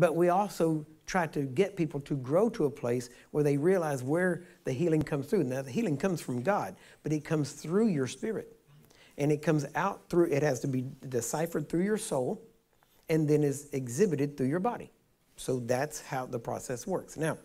but we also try to get people to grow to a place where they realize where the healing comes through. Now, the healing comes from God, but it comes through your spirit. And it comes out through, it has to be deciphered through your soul and then is exhibited through your body. So that's how the process works. Now,